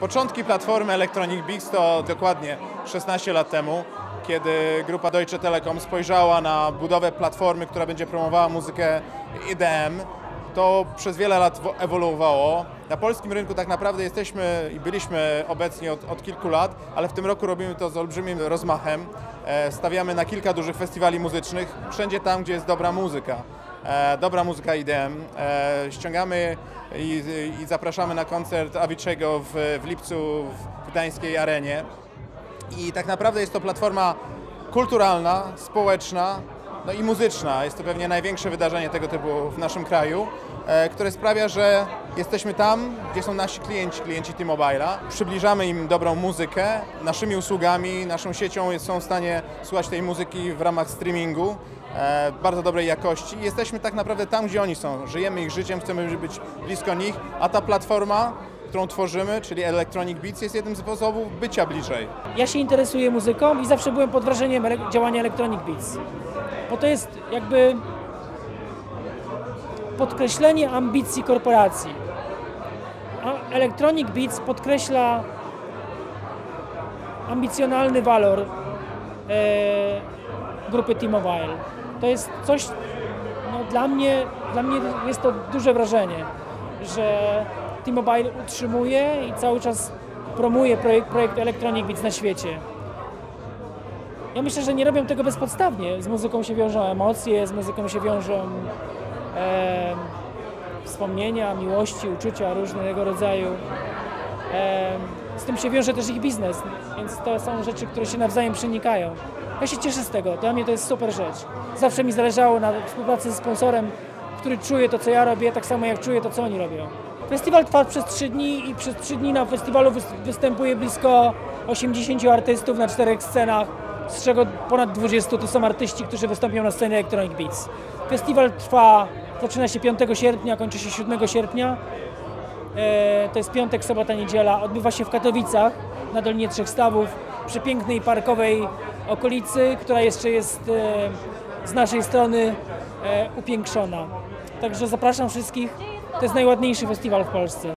Początki platformy Electronic Beats to dokładnie 16 lat temu, kiedy grupa Deutsche Telekom spojrzała na budowę platformy, która będzie promowała muzykę IDM. To przez wiele lat wo- ewoluowało. Na polskim rynku tak naprawdę jesteśmy i byliśmy obecni od, od kilku lat, ale w tym roku robimy to z olbrzymim rozmachem. E, Stawiamy na kilka dużych festiwali muzycznych, wszędzie tam, gdzie jest dobra muzyka. E, dobra muzyka IDM. E, ściągamy i, i zapraszamy na koncert Aviciego w, w lipcu w Gdańskiej Arenie. I tak naprawdę jest to platforma kulturalna, społeczna no i muzyczna. Jest to pewnie największe wydarzenie tego typu w naszym kraju, e, które sprawia, że jesteśmy tam, gdzie są nasi klienci, klienci T-Mobile'a. Przybliżamy im dobrą muzykę, naszymi usługami, naszą siecią są w stanie słuchać tej muzyki w ramach streamingu e, bardzo dobrej jakości. Jesteśmy tak naprawdę tam, gdzie oni są. Żyjemy ich życiem, chcemy być blisko nich, a ta platforma, którą tworzymy, czyli Electronic Beats, jest jednym z sposobów bycia bliżej. Ja się interesuję muzyką i zawsze byłem pod wrażeniem działania Electronic Beats. Bo to jest jakby podkreślenie ambicji korporacji. Electronic Beats podkreśla ambicjonalny walor e, grupy T-Mobile. To jest coś, no dla mnie, dla mnie jest to duże wrażenie, że T-Mobile utrzymuje i cały czas promuje projekt, projekt Electronic Beats na świecie. Ja myślę, że nie robią tego bezpodstawnie. Z muzyką się wiążą emocje, z muzyką się wiążą e, wspomnienia, miłości, uczucia różnego rodzaju. E, z tym się wiąże też ich biznes, więc to są rzeczy, które się nawzajem przenikają. Ja się cieszę z tego, dla mnie to jest super rzecz. Zawsze mi zależało na współpracy ze sponsorem, który czuje to, co ja robię, tak samo jak czuje to, co oni robią. Festiwal trwa przez 3 dni i przez 3 dni na festiwalu wys- występuje blisko 80 artystów na czterech scenach, z czego ponad 20 to są artyści, którzy wystąpią na scenie Electronic Beats. Festiwal trwa, zaczyna się 5 sierpnia, kończy się 7 sierpnia. E, to jest piątek, sobota, niedziela. Odbywa się w Katowicach na Dolinie Trzech Stawów, przy pięknej parkowej okolicy, która jeszcze jest e, z naszej strony e, upiększona. Także zapraszam wszystkich. To jest najładniejszy festiwal w Polsce.